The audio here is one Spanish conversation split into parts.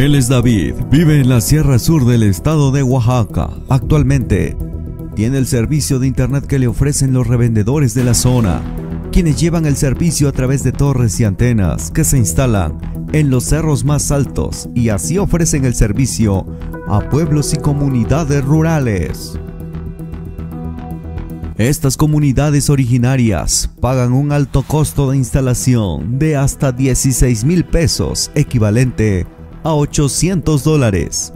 Él es David, vive en la Sierra Sur del estado de Oaxaca. Actualmente tiene el servicio de internet que le ofrecen los revendedores de la zona, quienes llevan el servicio a través de torres y antenas que se instalan en los cerros más altos y así ofrecen el servicio a pueblos y comunidades rurales. Estas comunidades originarias pagan un alto costo de instalación de hasta 16 mil pesos, equivalente a 800 dólares,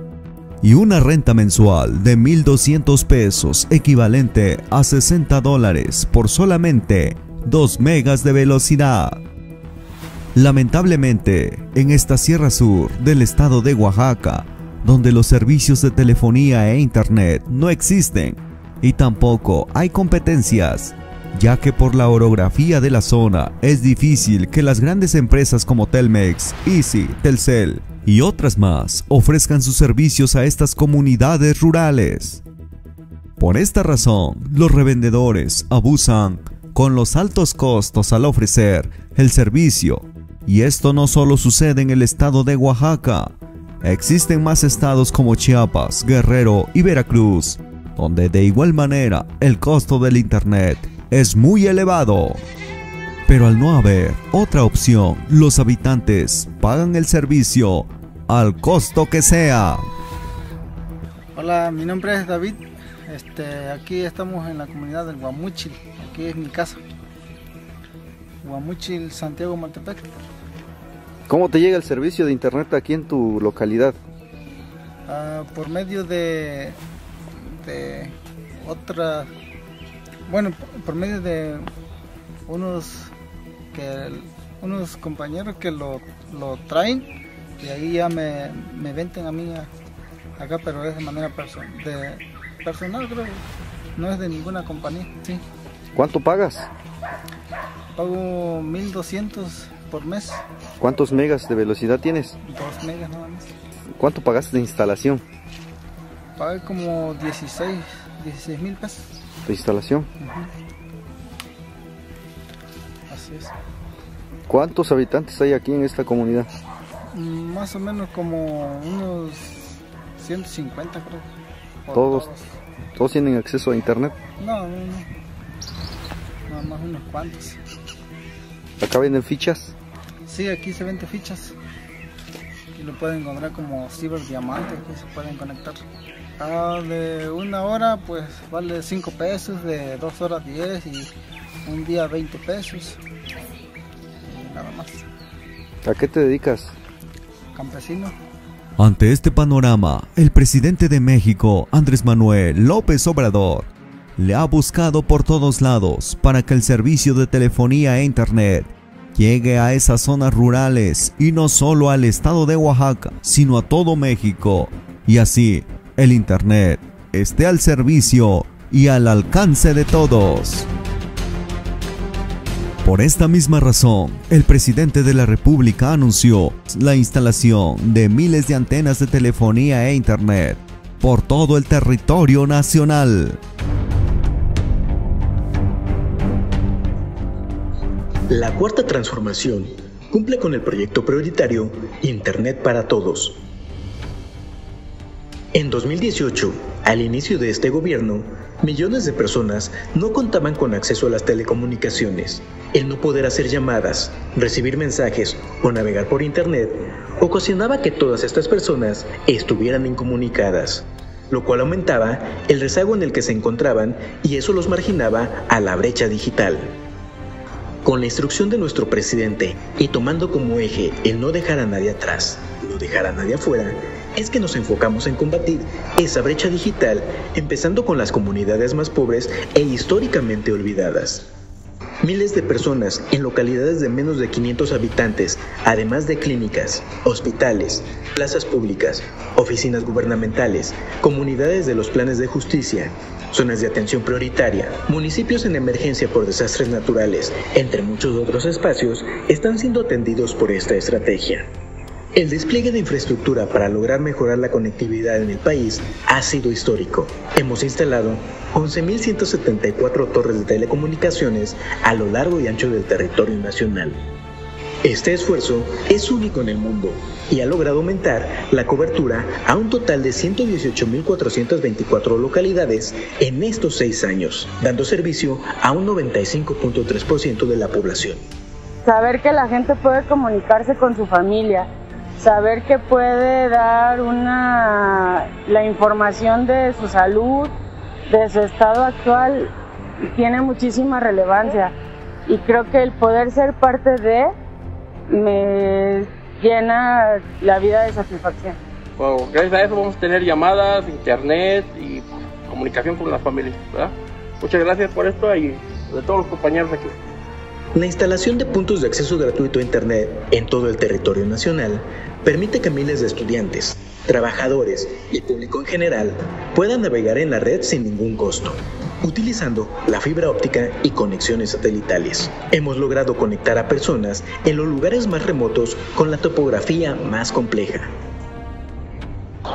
y una renta mensual de 1.200 pesos, equivalente a 60 dólares por solamente 2 megas de velocidad. Lamentablemente, en esta Sierra Sur del estado de Oaxaca, donde los servicios de telefonía e internet no existen, y tampoco hay competencias, ya que por la orografía de la zona es difícil que las grandes empresas como Telmex, Easy, Telcel y otras más ofrezcan sus servicios a estas comunidades rurales. Por esta razón, los revendedores abusan con los altos costos al ofrecer el servicio, y esto no solo sucede en el estado de Oaxaca, existen más estados como Chiapas, Guerrero y Veracruz, donde de igual manera el costo del Internet es muy elevado. Pero al no haber otra opción, los habitantes pagan el servicio al costo que sea. Hola, mi nombre es David. Este, aquí estamos en la comunidad del Guamuchil. Aquí es mi casa. Guamuchil, Santiago Matepec. ¿Cómo te llega el servicio de internet aquí en tu localidad? Ah, por medio de de otra, bueno, por medio de unos que unos compañeros que lo, lo traen y ahí ya me, me venden a mí acá, pero es de manera de personal, creo. No es de ninguna compañía, sí. ¿Cuánto pagas? Pago 1200 por mes. ¿Cuántos megas de velocidad tienes? Dos megas nada más. ¿Cuánto pagaste de instalación? pagué como 16, 16 mil pesos. ¿De instalación? Así es. ¿Cuántos habitantes hay aquí en esta comunidad? Mm, más o menos como unos 150 creo. ¿Todos, todos, tienen acceso a internet? No, no, no. Nada más unos cuantos. ¿Acá venden fichas? Sí, aquí se venden fichas. Y lo pueden encontrar como ciber diamantes que se pueden conectar. Ah, de una hora pues vale 5 pesos, de dos horas 10 y un día 20 pesos. Más. ¿A qué te dedicas? Campesino. Ante este panorama, el presidente de México, Andrés Manuel López Obrador, le ha buscado por todos lados para que el servicio de telefonía e internet llegue a esas zonas rurales y no solo al estado de Oaxaca, sino a todo México, y así el Internet esté al servicio y al alcance de todos. Por esta misma razón, el presidente de la República anunció la instalación de miles de antenas de telefonía e Internet por todo el territorio nacional. La cuarta transformación cumple con el proyecto prioritario Internet para Todos en 2018, al inicio de este gobierno, millones de personas no contaban con acceso a las telecomunicaciones. El no poder hacer llamadas, recibir mensajes o navegar por Internet ocasionaba que todas estas personas estuvieran incomunicadas, lo cual aumentaba el rezago en el que se encontraban y eso los marginaba a la brecha digital. Con la instrucción de nuestro presidente y tomando como eje el no dejar a nadie atrás, no dejar a nadie afuera, es que nos enfocamos en combatir esa brecha digital, empezando con las comunidades más pobres e históricamente olvidadas. Miles de personas en localidades de menos de 500 habitantes, además de clínicas, hospitales, plazas públicas, oficinas gubernamentales, comunidades de los planes de justicia, zonas de atención prioritaria, municipios en emergencia por desastres naturales, entre muchos otros espacios, están siendo atendidos por esta estrategia. El despliegue de infraestructura para lograr mejorar la conectividad en el país ha sido histórico. Hemos instalado 11.174 torres de telecomunicaciones a lo largo y ancho del territorio nacional. Este esfuerzo es único en el mundo y ha logrado aumentar la cobertura a un total de 118.424 localidades en estos seis años, dando servicio a un 95.3% de la población. Saber que la gente puede comunicarse con su familia, saber que puede dar una, la información de su salud, de su estado actual, tiene muchísima relevancia. Y creo que el poder ser parte de me llena la vida de satisfacción. gracias a eso vamos a tener llamadas, internet y comunicación con las familias. Muchas gracias por esto y de todos los compañeros aquí. La instalación de puntos de acceso gratuito a Internet en todo el territorio nacional permite que miles de estudiantes, trabajadores y público en general puedan navegar en la red sin ningún costo utilizando la fibra óptica y conexiones satelitales. Hemos logrado conectar a personas en los lugares más remotos con la topografía más compleja.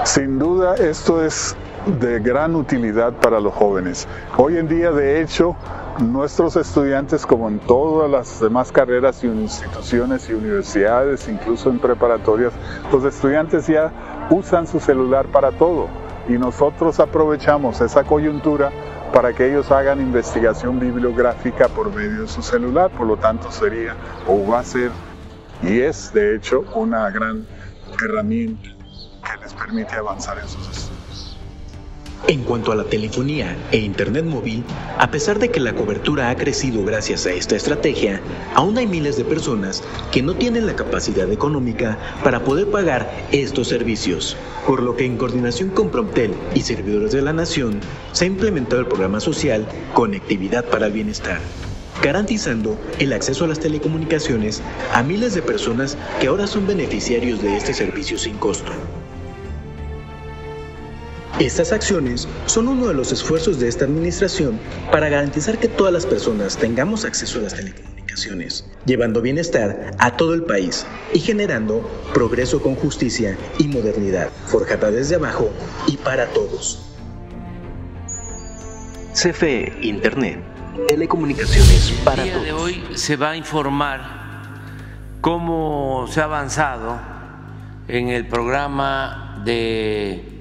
Sin duda esto es de gran utilidad para los jóvenes. Hoy en día, de hecho, nuestros estudiantes, como en todas las demás carreras y instituciones y universidades, incluso en preparatorias, los estudiantes ya usan su celular para todo y nosotros aprovechamos esa coyuntura para que ellos hagan investigación bibliográfica por medio de su celular, por lo tanto sería o va a ser y es de hecho una gran herramienta que les permite avanzar en sus estudios. En cuanto a la telefonía e Internet móvil, a pesar de que la cobertura ha crecido gracias a esta estrategia, aún hay miles de personas que no tienen la capacidad económica para poder pagar estos servicios, por lo que en coordinación con Promptel y servidores de la Nación, se ha implementado el programa social Conectividad para el Bienestar garantizando el acceso a las telecomunicaciones a miles de personas que ahora son beneficiarios de este servicio sin costo. Estas acciones son uno de los esfuerzos de esta administración para garantizar que todas las personas tengamos acceso a las telecomunicaciones, llevando bienestar a todo el país y generando progreso con justicia y modernidad, forjada desde abajo y para todos. CFE Internet, telecomunicaciones para todos. El día de hoy se va a informar cómo se ha avanzado en el programa de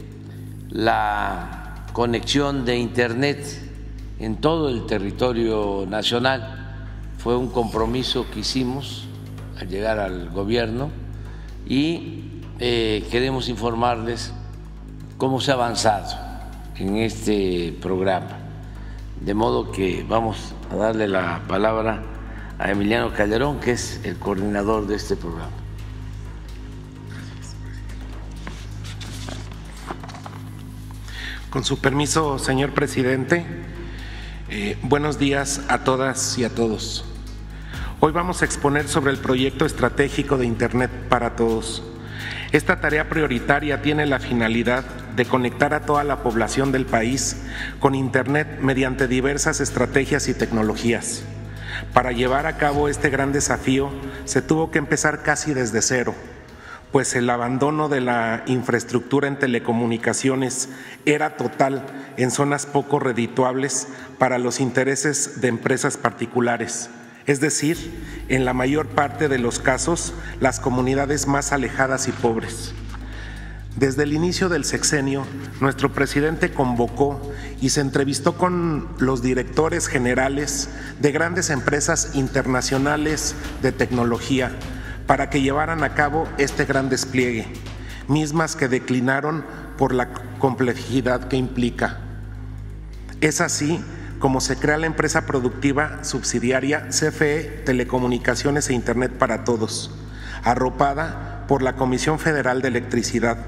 la conexión de Internet en todo el territorio nacional. Fue un compromiso que hicimos al llegar al gobierno y eh, queremos informarles cómo se ha avanzado en este programa. De modo que vamos a darle la palabra a Emiliano Calderón, que es el coordinador de este programa. Con su permiso, señor presidente, eh, buenos días a todas y a todos. Hoy vamos a exponer sobre el proyecto estratégico de Internet para Todos. Esta tarea prioritaria tiene la finalidad de conectar a toda la población del país con Internet mediante diversas estrategias y tecnologías. Para llevar a cabo este gran desafío se tuvo que empezar casi desde cero pues el abandono de la infraestructura en telecomunicaciones era total en zonas poco redituables para los intereses de empresas particulares, es decir, en la mayor parte de los casos, las comunidades más alejadas y pobres. Desde el inicio del sexenio, nuestro presidente convocó y se entrevistó con los directores generales de grandes empresas internacionales de tecnología, para que llevaran a cabo este gran despliegue, mismas que declinaron por la complejidad que implica. Es así como se crea la empresa productiva subsidiaria CFE Telecomunicaciones e Internet para Todos, arropada por la Comisión Federal de Electricidad,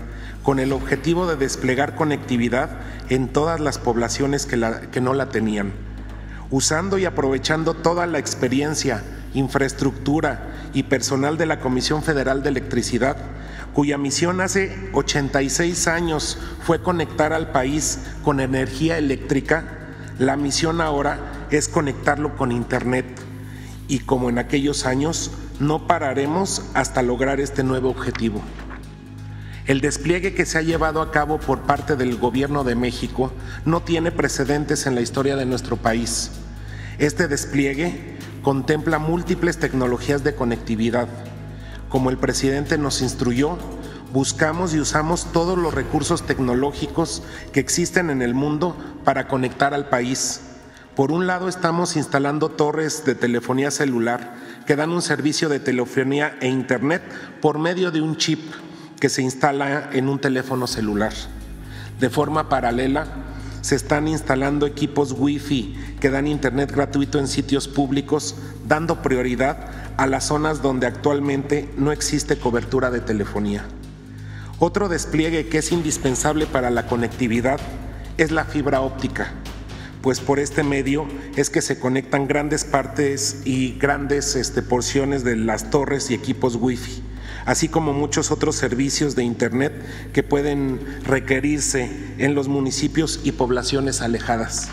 con el objetivo de desplegar conectividad en todas las poblaciones que, que no la tenían, usando y aprovechando toda la experiencia, infraestructura y personal de la Comisión Federal de Electricidad, cuya misión hace 86 años fue conectar al país con energía eléctrica, la misión ahora es conectarlo con Internet. Y como en aquellos años, no pararemos hasta lograr este nuevo objetivo. El despliegue que se ha llevado a cabo por parte del Gobierno de México no tiene precedentes en la historia de nuestro país. Este despliegue contempla múltiples tecnologías de conectividad, como el presidente nos instruyó, buscamos y usamos todos los recursos tecnológicos que existen en el mundo para conectar al país. Por un lado estamos instalando torres de telefonía celular que dan un servicio de telefonía e internet por medio de un chip que se instala en un teléfono celular. De forma paralela, se están instalando equipos Wi-Fi que dan internet gratuito en sitios públicos, dando prioridad a las zonas donde actualmente no existe cobertura de telefonía. Otro despliegue que es indispensable para la conectividad es la fibra óptica, pues por este medio es que se conectan grandes partes y grandes este, porciones de las torres y equipos Wi-Fi así como muchos otros servicios de Internet que pueden requerirse en los municipios y poblaciones alejadas.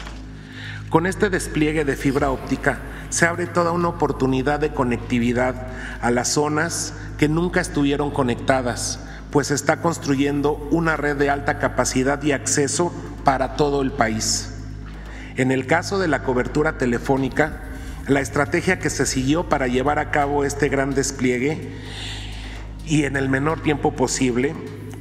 Con este despliegue de fibra óptica se abre toda una oportunidad de conectividad a las zonas que nunca estuvieron conectadas, pues se está construyendo una red de alta capacidad y acceso para todo el país. En el caso de la cobertura telefónica, la estrategia que se siguió para llevar a cabo este gran despliegue y en el menor tiempo posible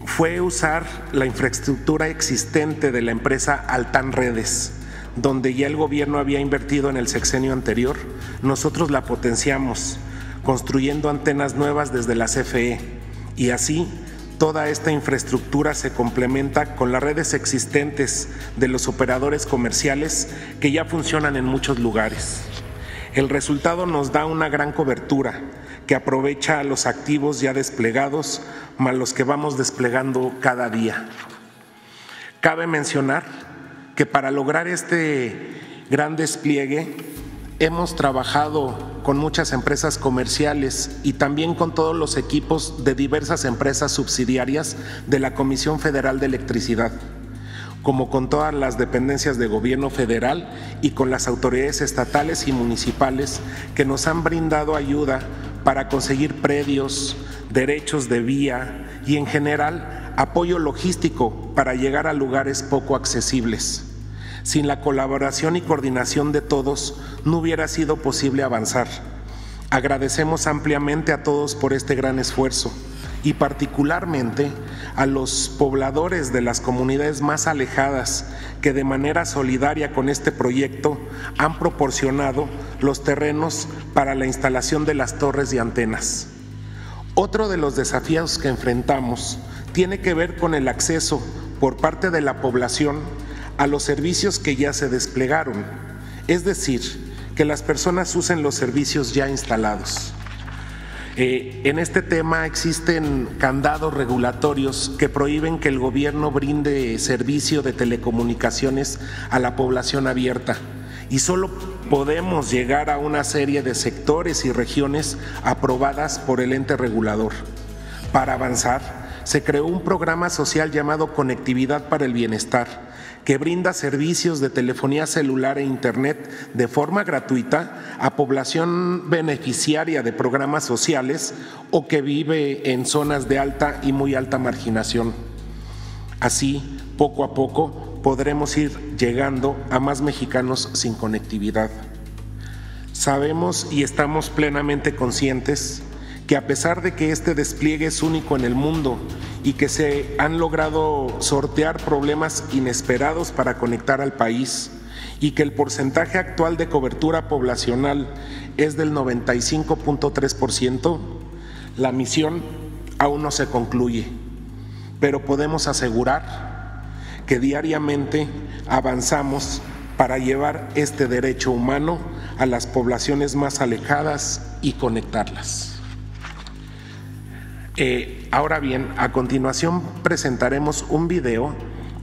fue usar la infraestructura existente de la empresa Altan Redes, donde ya el gobierno había invertido en el sexenio anterior. Nosotros la potenciamos, construyendo antenas nuevas desde la CFE y así toda esta infraestructura se complementa con las redes existentes de los operadores comerciales que ya funcionan en muchos lugares. El resultado nos da una gran cobertura que aprovecha los activos ya desplegados, más los que vamos desplegando cada día. Cabe mencionar que para lograr este gran despliegue hemos trabajado con muchas empresas comerciales y también con todos los equipos de diversas empresas subsidiarias de la Comisión Federal de Electricidad como con todas las dependencias de gobierno federal y con las autoridades estatales y municipales que nos han brindado ayuda para conseguir predios, derechos de vía y en general apoyo logístico para llegar a lugares poco accesibles. Sin la colaboración y coordinación de todos no hubiera sido posible avanzar. Agradecemos ampliamente a todos por este gran esfuerzo y particularmente a los pobladores de las comunidades más alejadas que de manera solidaria con este proyecto han proporcionado los terrenos para la instalación de las torres y antenas. Otro de los desafíos que enfrentamos tiene que ver con el acceso por parte de la población a los servicios que ya se desplegaron, es decir, que las personas usen los servicios ya instalados. Eh, en este tema existen candados regulatorios que prohíben que el gobierno brinde servicio de telecomunicaciones a la población abierta y solo podemos llegar a una serie de sectores y regiones aprobadas por el ente regulador. Para avanzar, se creó un programa social llamado Conectividad para el Bienestar, que brinda servicios de telefonía celular e Internet de forma gratuita a población beneficiaria de programas sociales o que vive en zonas de alta y muy alta marginación. Así, poco a poco, podremos ir llegando a más mexicanos sin conectividad. Sabemos y estamos plenamente conscientes que a pesar de que este despliegue es único en el mundo y que se han logrado sortear problemas inesperados para conectar al país y que el porcentaje actual de cobertura poblacional es del 95.3%, la misión aún no se concluye, pero podemos asegurar que diariamente avanzamos para llevar este derecho humano a las poblaciones más alejadas y conectarlas. Eh, ahora bien, a continuación presentaremos un video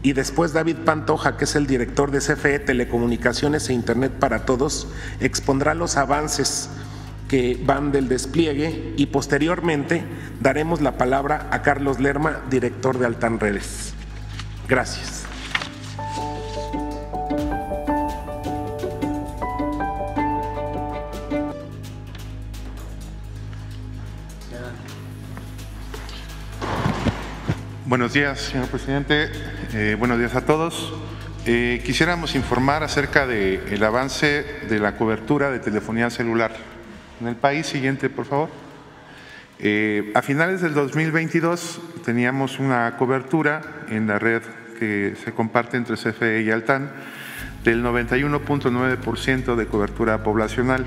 y después David Pantoja, que es el director de CFE Telecomunicaciones e Internet para Todos, expondrá los avances que van del despliegue y posteriormente daremos la palabra a Carlos Lerma, director de Altan Redes. Gracias. Buenos días, señor presidente. Eh, buenos días a todos. Eh, quisiéramos informar acerca del avance de la cobertura de telefonía celular en el país. Siguiente, por favor. Eh, a finales del 2022 teníamos una cobertura en la red que se comparte entre CFE y Altán del 91.9% de cobertura poblacional.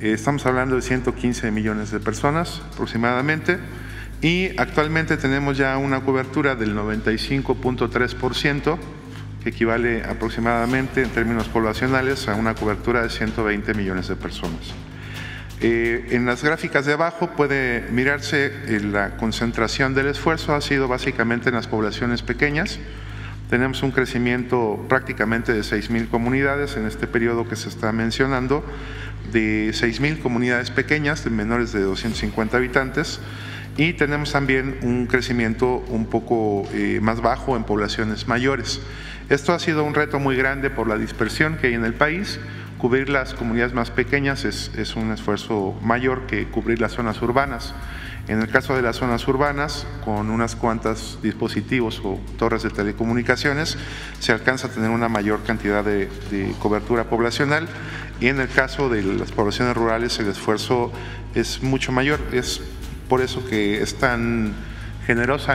Estamos hablando de 115 millones de personas aproximadamente y actualmente tenemos ya una cobertura del 95.3%, que equivale aproximadamente en términos poblacionales a una cobertura de 120 millones de personas. Eh, en las gráficas de abajo puede mirarse eh, la concentración del esfuerzo, ha sido básicamente en las poblaciones pequeñas. Tenemos un crecimiento prácticamente de 6.000 comunidades en este periodo que se está mencionando, de 6.000 comunidades pequeñas de menores de 250 habitantes y tenemos también un crecimiento un poco eh, más bajo en poblaciones mayores. Esto ha sido un reto muy grande por la dispersión que hay en el país, cubrir las comunidades más pequeñas es, un esfuerzo mayor que cubrir las zonas urbanas. En el caso de las zonas urbanas, con unas cuantas dispositivos o torres de telecomunicaciones, se alcanza a tener una mayor cantidad de, cobertura poblacional y en el caso de las poblaciones rurales el esfuerzo es mucho mayor. Es por eso que es tan generosa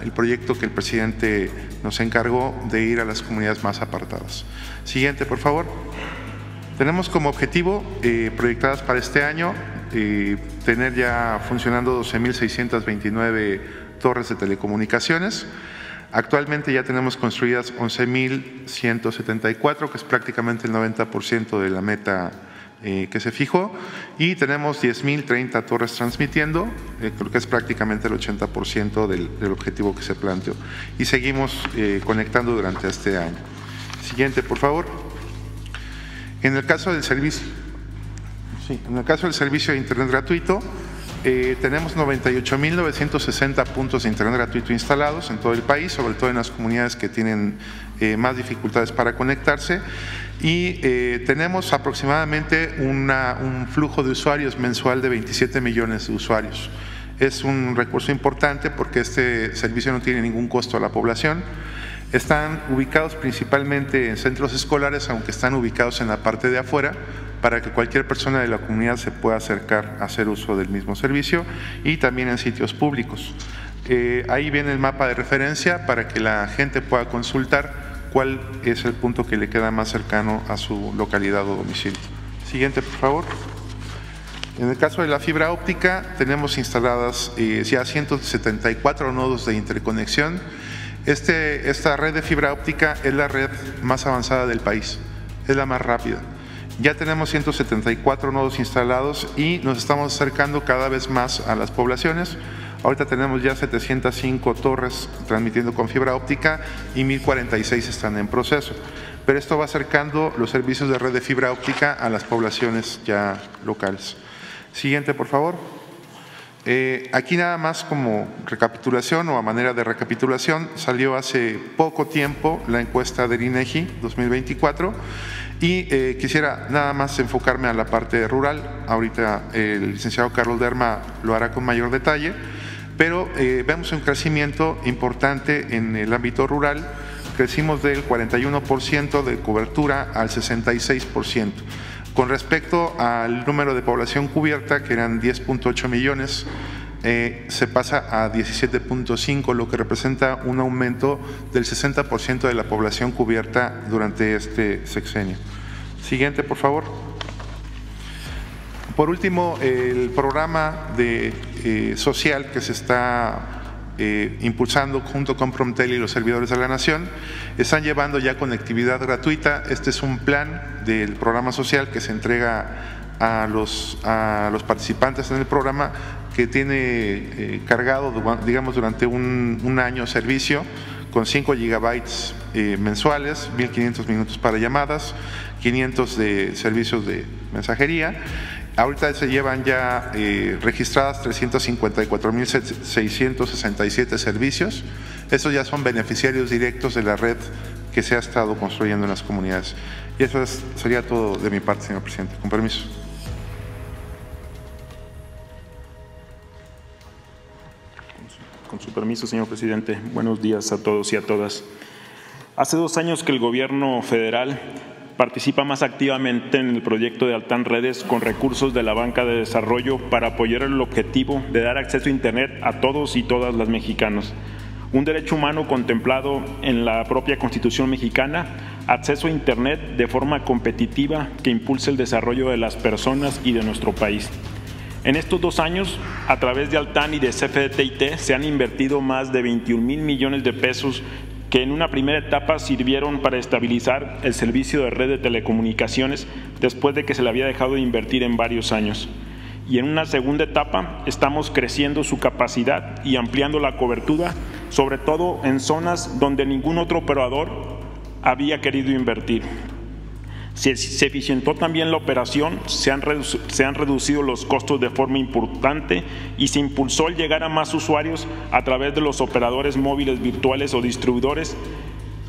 el proyecto que el presidente nos encargó de ir a las comunidades más apartadas. Siguiente, por favor. Tenemos como objetivo eh, proyectadas para este año eh, tener ya funcionando 12.629 torres de telecomunicaciones. Actualmente ya tenemos construidas 11.174, que es prácticamente el 90% de la meta eh, que se fijó, y tenemos 10.030 torres transmitiendo, creo que es prácticamente el 80% del, del, objetivo que se planteó. Y seguimos conectando durante este año. Siguiente, por favor. En el caso del servicio, en el caso del servicio de Internet gratuito, eh, tenemos 98.960 puntos de Internet gratuito instalados en todo el país, sobre todo en las comunidades que tienen eh, más dificultades para conectarse. Y eh, tenemos aproximadamente un flujo de usuarios mensual de 27 millones de usuarios. Es un recurso importante porque este servicio no tiene ningún costo a la población están ubicados principalmente en centros escolares, aunque están ubicados en la parte de afuera, para que cualquier persona de la comunidad se pueda acercar a hacer uso del mismo servicio y también en sitios públicos. Eh, ahí viene el mapa de referencia para que la gente pueda consultar cuál es el punto que le queda más cercano a su localidad o domicilio. Siguiente, por favor. En el caso de la fibra óptica, tenemos instaladas eh, ya 174 nodos de interconexión este, esta red de fibra óptica es la red más avanzada del país, es la más rápida. Ya tenemos 174 nodos instalados y nos estamos acercando cada vez más a las poblaciones. Ahorita tenemos ya 705 torres transmitiendo con fibra óptica y 1046 están en proceso. Pero esto va acercando los servicios de red de fibra óptica a las poblaciones ya locales. Siguiente, por favor. Eh, aquí nada más como recapitulación o a manera de recapitulación, salió hace poco tiempo la encuesta del INEGI 2024 y eh, quisiera nada más enfocarme a la parte rural. Ahorita el licenciado Carlos Derma lo hará con mayor detalle, pero eh, vemos un crecimiento importante en el ámbito rural. Crecimos del 41% de cobertura al 66%. Con respecto al número de población cubierta, que eran 10.8 millones, eh, se pasa a 17.5, lo que representa un aumento del 60% de la población cubierta durante este sexenio. Siguiente, por favor. Por último, el programa de, eh, social que se está eh, impulsando junto con Promtel y los servidores de la Nación, están llevando ya conectividad gratuita. Este es un plan del programa social que se entrega a los, participantes en el programa que tiene eh, cargado, digamos, durante un, un, año servicio con 5 gigabytes eh, mensuales, 1500 minutos para llamadas, 500 de servicios de mensajería Ahorita se llevan ya eh, registradas 354.667 servicios. Estos ya son beneficiarios directos de la red que se ha estado construyendo en las comunidades. Y eso sería todo de mi parte, señor presidente. Con permiso. Con su permiso, señor presidente. Buenos días a todos y a todas. Hace dos años que el gobierno federal participa más activamente en el proyecto de Altan Redes con recursos de la Banca de Desarrollo para apoyar el objetivo de dar acceso a Internet a todos y todas las mexicanos. Un derecho humano contemplado en la propia Constitución mexicana, acceso a Internet de forma competitiva que impulse el desarrollo de las personas y de nuestro país. En estos dos años, a través de Altan y de CFDTIT, se han invertido más de 21 mil millones de pesos que en una primera etapa sirvieron para estabilizar el servicio de red de telecomunicaciones después de que se le había dejado de invertir en varios años. Y en una segunda etapa estamos creciendo su capacidad y ampliando la cobertura, sobre todo en zonas donde ningún otro operador había querido invertir. Se, eficientó también la operación, se han, se han, reducido los costos de forma importante y se impulsó el llegar a más usuarios a través de los operadores móviles virtuales o distribuidores.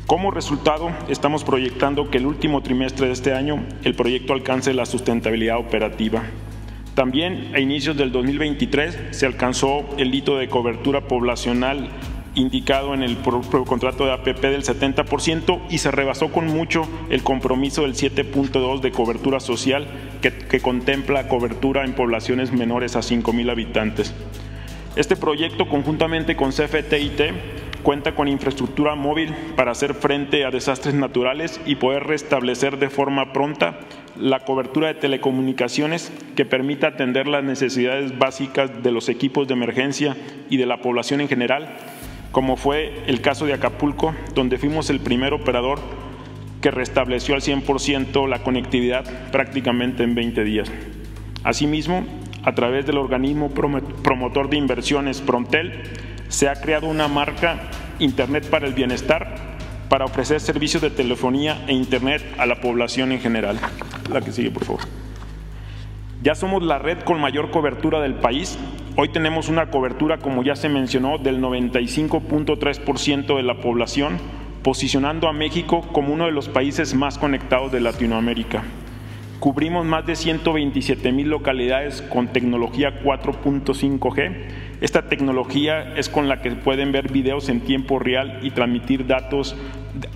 Como resultado, estamos proyectando que el último trimestre de este año el proyecto alcance la sustentabilidad operativa. También a inicios del 2023 se alcanzó el hito de cobertura poblacional indicado en el contrato de APP del 70% y se rebasó con mucho el compromiso del 7.2 de cobertura social que, contempla cobertura en poblaciones menores a 5.000 habitantes. Este proyecto, conjuntamente con CFTIT, cuenta con infraestructura móvil para hacer frente a desastres naturales y poder restablecer de forma pronta la cobertura de telecomunicaciones que permita atender las necesidades básicas de los equipos de emergencia y de la población en general como fue el caso de Acapulco, donde fuimos el primer operador que restableció al 100% la conectividad prácticamente en 20 días. Asimismo, a través del organismo promotor de inversiones Prontel, se ha creado una marca Internet para el Bienestar para ofrecer servicios de telefonía e Internet a la población en general. La que sigue, por favor. Ya somos la red con mayor cobertura del país Hoy tenemos una cobertura, como ya se mencionó, del 95.3% de la población, posicionando a México como uno de los países más conectados de Latinoamérica. Cubrimos más de 127 mil localidades con tecnología 4.5G. Esta tecnología es con la que pueden ver videos en tiempo real y transmitir datos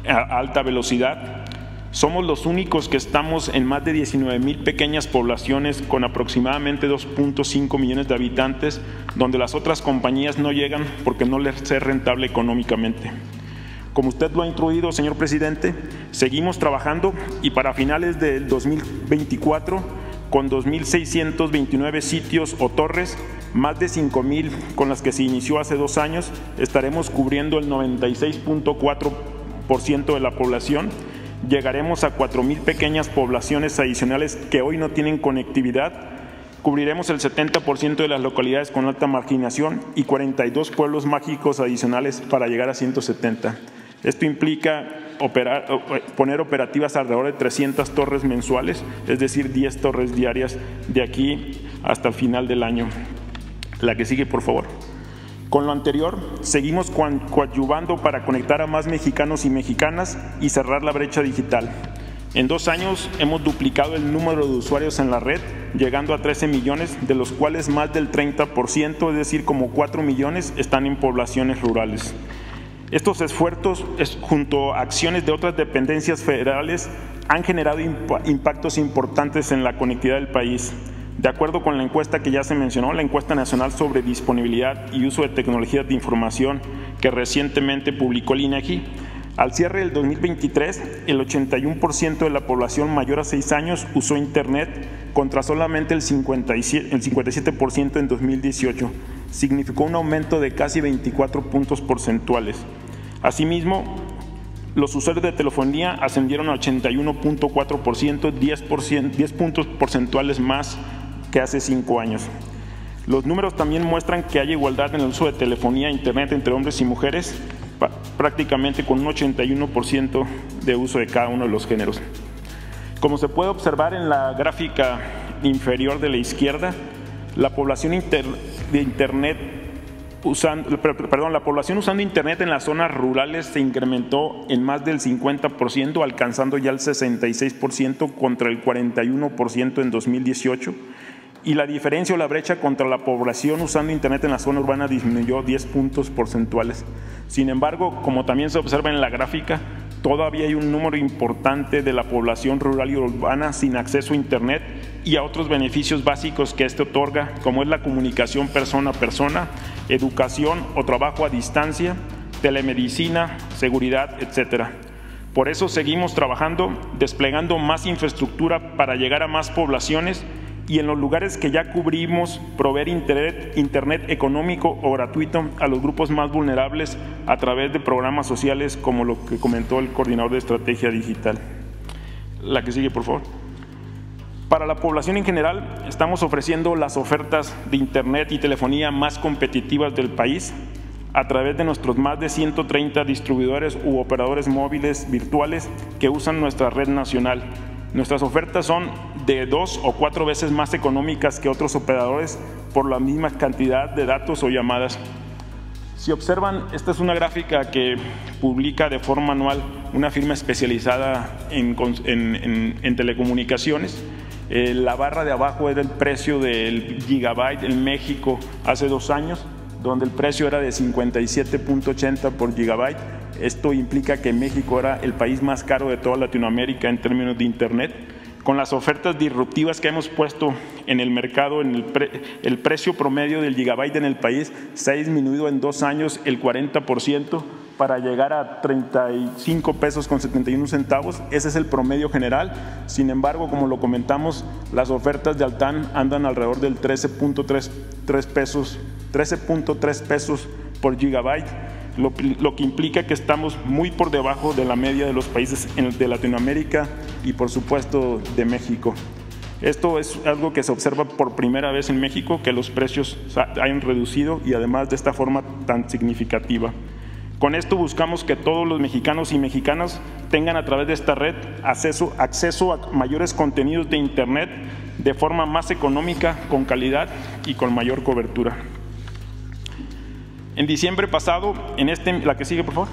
a alta velocidad somos los únicos que estamos en más de 19 mil pequeñas poblaciones con aproximadamente 2.5 millones de habitantes, donde las otras compañías no llegan porque no les es rentable económicamente. Como usted lo ha introducido, señor presidente, seguimos trabajando y para finales del 2024, con 2.629 sitios o torres, más de 5.000 con las que se inició hace dos años, estaremos cubriendo el 96.4% de la población llegaremos a 4.000 pequeñas poblaciones adicionales que hoy no tienen conectividad, cubriremos el 70% de las localidades con alta marginación y 42 pueblos mágicos adicionales para llegar a 170. Esto implica eh, poner operativas alrededor de 300 torres mensuales, es decir, 10 torres diarias de aquí hasta el final del año. La que sigue, por favor. Con lo anterior, seguimos coadyuvando para conectar a más mexicanos y mexicanas y cerrar la brecha digital. En dos años hemos duplicado el número de usuarios en la red, llegando a 13 millones, de los cuales más del 30%, es decir, como 4 millones, están en poblaciones rurales. Estos esfuerzos, junto a acciones de otras dependencias federales, han generado impactos importantes en la conectividad del país. De acuerdo con la encuesta que ya se mencionó, la encuesta nacional sobre disponibilidad y uso de tecnologías de información que recientemente publicó el INEGI, al cierre del 2023, el 81% de la población mayor a 6 años usó Internet contra solamente el 57%, el 57 en 2018. Significó un aumento de casi 24 puntos porcentuales. Asimismo, los usuarios de telefonía ascendieron a 81.4%, 10, 10 puntos porcentuales más que hace cinco años. Los números también muestran que hay igualdad en el uso de telefonía e internet entre hombres y mujeres, prácticamente con un 81% de uso de cada uno de los géneros. Como se puede observar en la gráfica inferior de la izquierda, la población de internet usando, perdón, la población usando internet en las zonas rurales se incrementó en más del 50%, alcanzando ya el 66% contra el 41% en 2018 y la diferencia o la brecha contra la población usando Internet en la zona urbana disminuyó 10 puntos porcentuales. Sin embargo, como también se observa en la gráfica, todavía hay un número importante de la población rural y urbana sin acceso a Internet y a otros beneficios básicos que este otorga, como es la comunicación persona a persona, educación o trabajo a distancia, telemedicina, seguridad, etcétera. Por eso seguimos trabajando, desplegando más infraestructura para llegar a más poblaciones y en los lugares que ya cubrimos, proveer internet, económico o gratuito a los grupos más vulnerables a través de programas sociales como lo que comentó el coordinador de estrategia digital. La que sigue, por favor. Para la población en general, estamos ofreciendo las ofertas de Internet y telefonía más competitivas del país a través de nuestros más de 130 distribuidores u operadores móviles virtuales que usan nuestra red nacional. Nuestras ofertas son de dos o cuatro veces más económicas que otros operadores por la misma cantidad de datos o llamadas. Si observan, esta es una gráfica que publica de forma anual una firma especializada en, telecomunicaciones. Eh, la barra de abajo era el precio del gigabyte en México hace dos años, donde el precio era de 57.80 por gigabyte. Esto implica que México era el país más caro de toda Latinoamérica en términos de Internet con las ofertas disruptivas que hemos puesto en el mercado, en el, precio promedio del gigabyte en el país se ha disminuido en dos años el 40% para llegar a 35 pesos con 71 centavos. Ese es el promedio general. Sin embargo, como lo comentamos, las ofertas de Altán andan alrededor del 13.3 pesos, 13.3 pesos por gigabyte lo, que implica que estamos muy por debajo de la media de los países de Latinoamérica y por supuesto de México. Esto es algo que se observa por primera vez en México, que los precios hayan reducido y además de esta forma tan significativa. Con esto buscamos que todos los mexicanos y mexicanas tengan a través de esta red acceso a mayores contenidos de Internet de forma más económica, con calidad y con mayor cobertura. En diciembre pasado, en este, la que sigue por favor.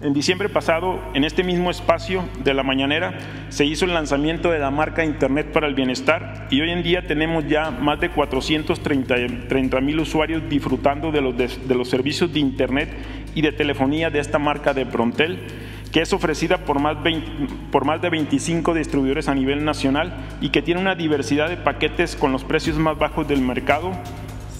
En diciembre pasado, en este mismo espacio de la mañanera, se hizo el lanzamiento de la marca Internet para el Bienestar y hoy en día tenemos ya más de 430 mil usuarios disfrutando de los, de, los servicios de Internet y de telefonía de esta marca de Prontel que es ofrecida por más, por más de 25 distribuidores a nivel nacional y que tiene una diversidad de paquetes con los precios más bajos del mercado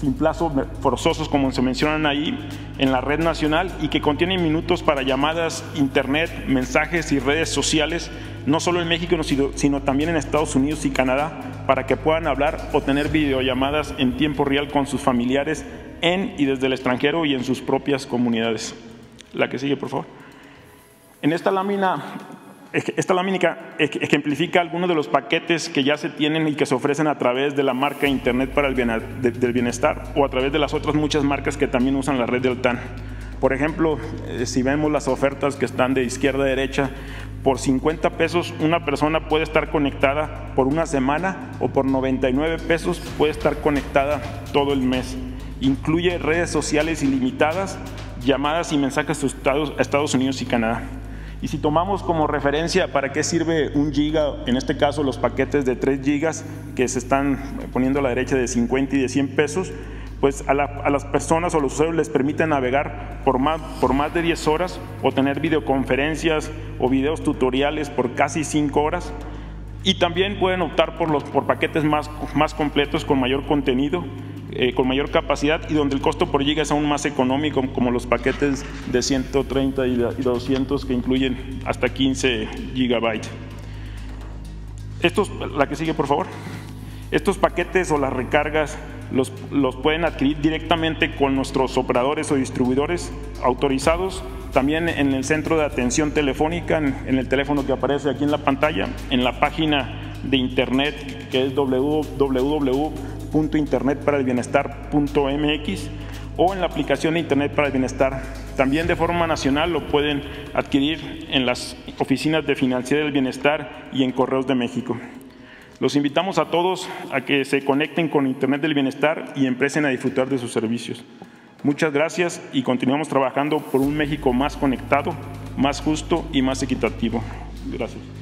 sin plazos forzosos como se mencionan ahí en la red nacional y que contienen minutos para llamadas, internet, mensajes y redes sociales, no solo en México, sino también en Estados Unidos y Canadá, para que puedan hablar o tener videollamadas en tiempo real con sus familiares en y desde el extranjero y en sus propias comunidades. La que sigue, por favor. En esta lámina esta lámina ejemplifica algunos de los paquetes que ya se tienen y que se ofrecen a través de la marca Internet para el Bienestar o a través de las otras muchas marcas que también usan la red de OTAN. Por ejemplo, eh, si vemos las ofertas que están de izquierda a derecha, por 50 pesos una persona puede estar conectada por una semana o por 99 pesos puede estar conectada todo el mes. Incluye redes sociales ilimitadas, llamadas y mensajes a Estados Unidos y Canadá. Y si tomamos como referencia para qué sirve un giga, en este caso los paquetes de 3 gigas que se están poniendo a la derecha de 50 y de 100 pesos, pues a, las personas o los usuarios les permite navegar por más, de 10 horas o tener videoconferencias o videos tutoriales por casi 5 horas. Y también pueden optar por, paquetes más completos con mayor contenido eh, con mayor capacidad y donde el costo por giga es aún más económico, como los paquetes de 130 y 200 que incluyen hasta 15 gigabytes. Estos, la que sigue, por favor. Estos paquetes o las recargas los, los, pueden adquirir directamente con nuestros operadores o distribuidores autorizados, también en el centro de atención telefónica, en, en el teléfono que aparece aquí en la pantalla, en la página de internet que es www Internet para el bienestar.mx o en la aplicación de Internet para el Bienestar. También de forma nacional lo pueden adquirir en las oficinas de Financiera del Bienestar y en Correos de México. Los invitamos a todos a que se conecten con Internet del Bienestar y empiecen a disfrutar de sus servicios. Muchas gracias y continuamos trabajando por un México más conectado, más justo y más equitativo. Gracias.